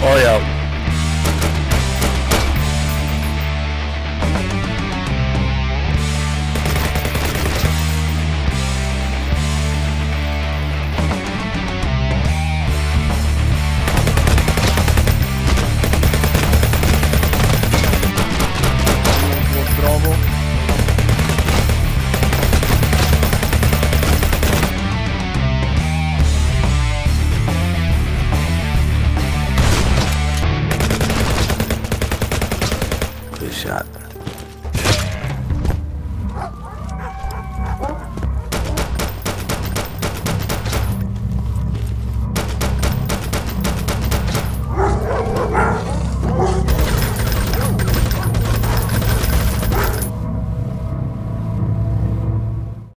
Oh yeah. shot.